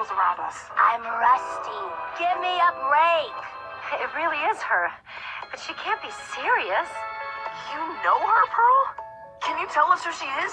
circles around us. I'm rusty. Give me a break. It really is her. But she can't be serious. You know her, Pearl? Can you tell us who she is?